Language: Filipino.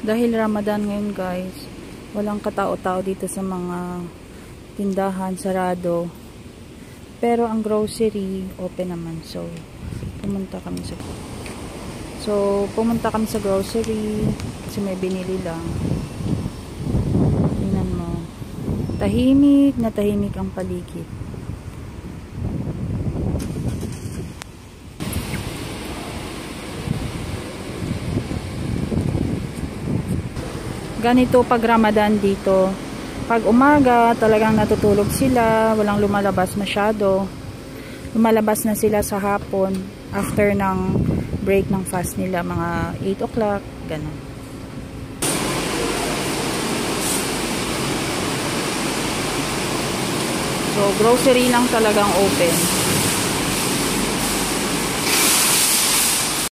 Dahil Ramadan ngayon guys, walang katao-tao dito sa mga tindahan, sarado. Pero ang grocery, open naman. So, pumunta kami sa So, pumunta kami sa grocery kasi may binili lang. Tingnan mo. Tahimik na tahimik ang paligid. Ganito pag Ramadan dito. Pag umaga, talagang natutulog sila, walang lumalabas masyado. Lumalabas na sila sa hapon after ng break ng fast nila, mga 8 o'clock, ganun. So, grocery lang talagang open.